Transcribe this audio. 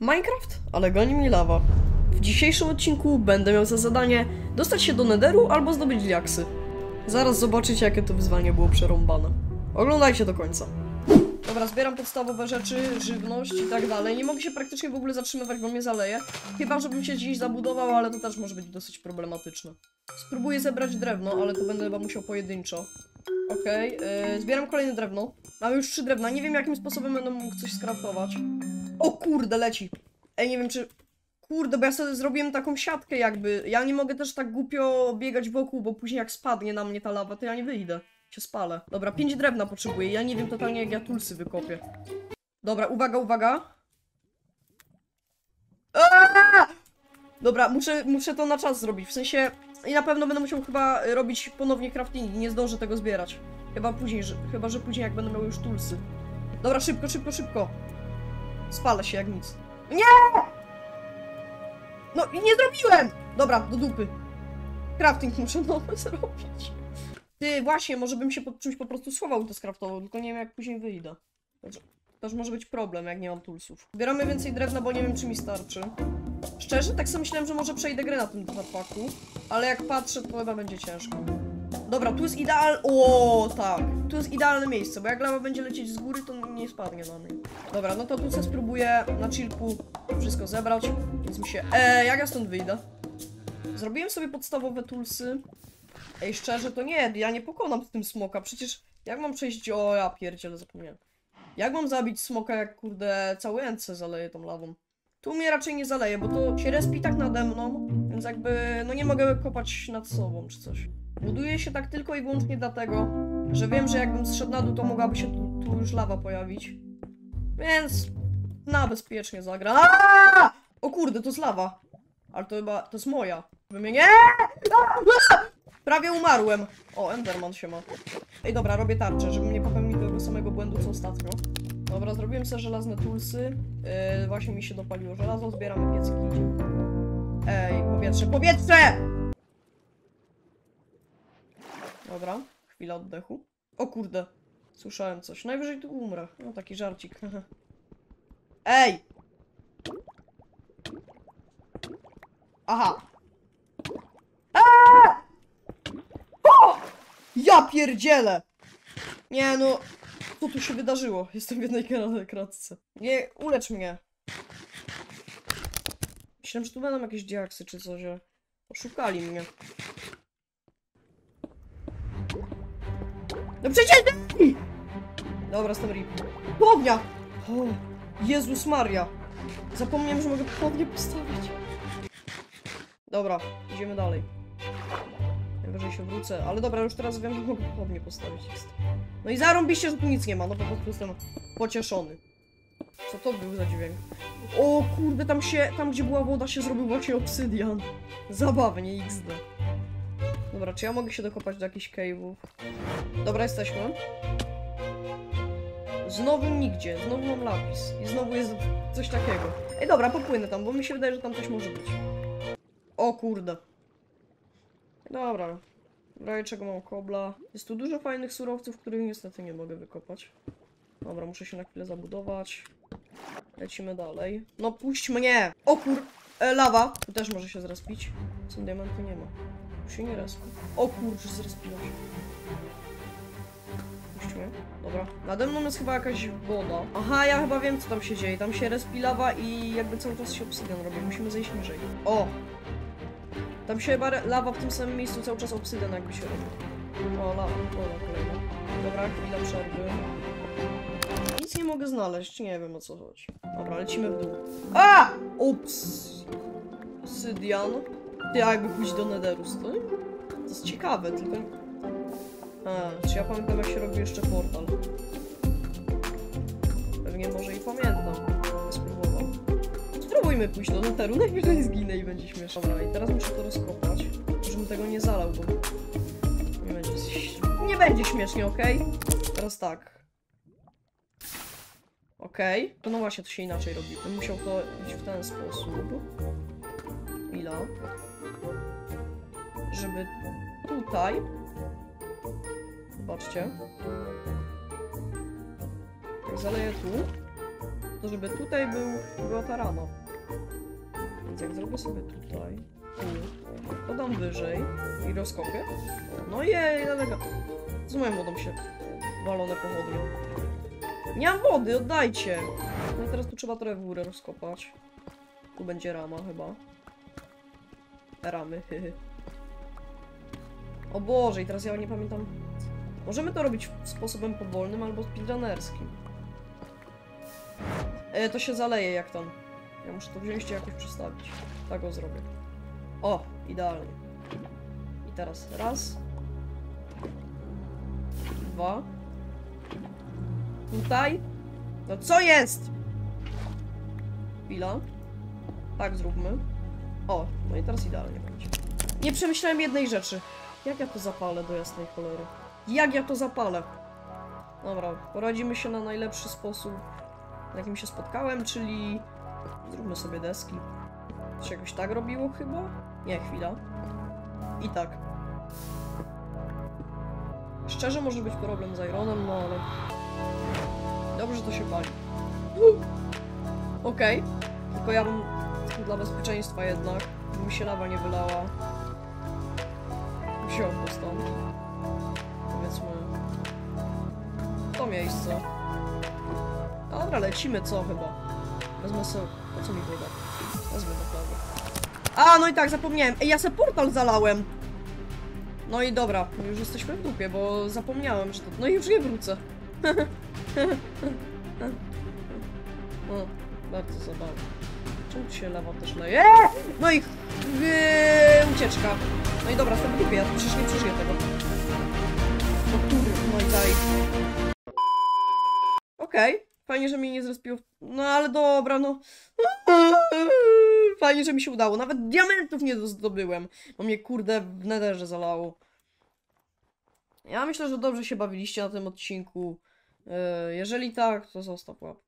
Minecraft, ale goni mnie lawa. W dzisiejszym odcinku będę miał za zadanie dostać się do Netheru albo zdobyć diaksy. Zaraz zobaczycie, jakie to wyzwanie było przerąbane. Oglądajcie do końca. Dobra, zbieram podstawowe rzeczy, żywność i tak dalej. Nie mogę się praktycznie w ogóle zatrzymywać, bo mnie zaleje. Chyba, żebym się gdzieś zabudował, ale to też może być dosyć problematyczne. Spróbuję zebrać drewno, ale to będę chyba musiał pojedynczo. Okej, yy, zbieram kolejne drewno. Mam już trzy drewna, nie wiem jakim sposobem będę mógł coś skraftować. O kurde, leci. Ej, nie wiem czy... Kurde, bo ja sobie zrobiłem taką siatkę jakby. Ja nie mogę też tak głupio biegać wokół, bo później jak spadnie na mnie ta lawa, to ja nie wyjdę. Się spalę. Dobra, pięć drewna potrzebuję. Ja nie wiem totalnie jak ja tulsy wykopię. Dobra, uwaga, uwaga. Aaaa! Dobra, muszę, muszę to na czas zrobić. W sensie... I na pewno będę musiał chyba robić ponownie crafting. Nie zdążę tego zbierać. Chyba później, że, chyba że później jak będę miał już tulsy. Dobra, szybko, szybko, szybko. Spalę się jak nic. Nie! No i nie zrobiłem! Dobra, do dupy. Crafting muszę nowy zrobić. Ty, właśnie, może bym się pod czymś po prostu schował to skraftował, tylko nie wiem jak później wyjdę. To już może być problem, jak nie mam toolsów. Zbieramy więcej drewna, bo nie wiem czy mi starczy. Szczerze, tak sobie myślałem, że może przejdę grę na tym dwupaku, ale jak patrzę, to chyba będzie ciężko. Dobra, tu jest ideal... O, tak. Tu jest idealne miejsce, bo jak lawa będzie lecieć z góry, to nie spadnie na mnie. Dobra, no to tu sobie spróbuję na chillku wszystko zebrać, więc mi się... Eee, jak ja stąd wyjdę? Zrobiłem sobie podstawowe toolsy. Ej, szczerze, to nie, ja nie pokonam z tym smoka, przecież jak mam przejść... O, ja pierdziele, zapomniałem. Jak mam zabić smoka, jak kurde cały NC zaleje tą lawą? Tu mnie raczej nie zaleje, bo to się respi tak nade mną, więc jakby, no nie mogę kopać nad sobą czy coś. Buduję się tak tylko i wyłącznie dlatego, że wiem, że jakbym zszedł na dół, to mogłaby się tu, tu już lawa pojawić. Więc na bezpiecznie zagra. Aaaa! O kurde, to jest lawa. Ale to chyba, to jest moja. Wymienię. Prawie umarłem. O, Enderman się ma. Ej, dobra, robię tarczę, żebym nie popełnił tego samego błędu co ostatnio. Dobra, zrobiłem sobie żelazne tulsy. Yy, właśnie mi się dopaliło żelazo, zbieramy piecyki. Ej, powietrze, powietrze! Dobra, chwila oddechu. O kurde, słyszałem coś. Najwyżej tu umrę. No taki żarcik. Ej! Aha! Aaaa! O! Ja pierdzielę! Nie no, co tu się wydarzyło? Jestem w jednej kra- kratce. Nie, ulecz mnie. Myślałem, że tu będą jakieś diaksy czy coś, że oszukali mnie. No przecież... Dobra, jestem rip. Połownia! O, Jezus Maria. Zapomniałem, że mogę połownię postawić. Dobra, idziemy dalej. Najwyżej się wrócę, ale dobra, już teraz wiem, że mogę połownię postawić. Jest. No i zarąbiście, że tu nic nie ma, no po prostu jestem pocieszony. Co to był za dźwięk? O kurde, tam się, tam gdzie była woda się zrobił właśnie obsydian. Zabawnie, XD. Dobra, czy ja mogę się dokopać do jakichś cave'ów? Dobra, jesteśmy. Znowu nigdzie, znowu mam lapis. I znowu jest coś takiego. Ej, dobra, popłynę tam, bo mi się wydaje, że tam coś może być. O kurde. Dobra. Razie czego mam kobla. Jest tu dużo fajnych surowców, których niestety nie mogę wykopać. Dobra, muszę się na chwilę zabudować. Lecimy dalej. No puść mnie! O kur... E, lawa! Tu też może się zrespić. Są diamenty nie ma. Tu się nie respi. O kurczę, zrespiła się. Puść mnie. Dobra. Nade mną jest chyba jakaś woda. Aha, ja chyba wiem co tam się dzieje. Tam się respi lawa i jakby cały czas się obsydian robi. Musimy zejść niżej. O! Tam się chyba lawa w tym samym miejscu cały czas obsydian jakby się robi. O, lawa, woda kolejna. Dobra, chwila przerwy. Nic nie mogę znaleźć, nie wiem o co chodzi. Dobra, lecimy w dół. A! Ups! Obsydian. Ty, jakby pójść do Netheru tym? To jest ciekawe, tylko... A, czy ja pamiętam jak się robi jeszcze portal? Pewnie może i pamiętam. Spróbujmy pójść do Netheru, najwyżej zginę i będzie śmieszne. Dobra, i teraz muszę to rozkopać, żebym tego nie zalał, bo... Nie będzie, nie będzie śmiesznie, okej? Teraz tak. Okej. To no właśnie, to się inaczej robi. Bym musiał to iść w ten sposób. Chwila. Żeby tutaj... Zobaczcie. Jak zaleję tu. to żeby tutaj był, była. Więc jak zrobię sobie tutaj, tu, podam wyżej i rozkopię. No jej, dlatego. Z moją wodą się walone pochodnie. Nie mam wody, oddajcie! No i teraz tu trzeba trochę w górę rozkopać. Tu będzie rama chyba. Ramy. O Boże, i teraz ja nie pamiętam. Możemy to robić sposobem powolnym albo speedrunnerskim. E, to się zaleje jak tam. Ja muszę to wziąć i jakoś przestawić. Tak go zrobię. O, idealnie. I teraz raz. Dwa. Tutaj. No co jest? Chwila. Tak zróbmy. O, no i teraz idealnie będzie. Nie przemyślałem jednej rzeczy. Jak ja to zapalę do jasnej cholery? Jak ja to zapalę? Dobra, poradzimy się na najlepszy sposób, na jakim się spotkałem, czyli zróbmy sobie deski. To się jakoś tak robiło chyba? Nie, chwila. I tak. Szczerze może być problem z Ironem, no ale... Dobrze, że to się pali. Okej. Tylko ja bym dla bezpieczeństwa jednak, mi się lawa nie wylała. Wziął to stąd. Powiedzmy... To miejsce. Dobra, lecimy co chyba. Wezmę sobie... Po co mi woda? Wezmę naprawdę. A, no i tak, zapomniałem. Ej, ja se portal zalałem. No i dobra, już jesteśmy w dupie, bo zapomniałem, że to... No i już nie wrócę. No, bardzo zabawne. Czemu się lawa też leje? No i... Yy, ucieczka. No i dobra, jestem w dupie, ja przecież nie przeżyję tego. No kurde, no i daj. Okej, fajnie, że mnie nie zrespiło. No ale dobra, no. Fajnie, że mi się udało. Nawet diamentów nie zdobyłem, bo mnie kurde w nederze zalało. Ja myślę, że dobrze się bawiliście na tym odcinku. Yy, Jeżeli tak, to zostaw łapkę.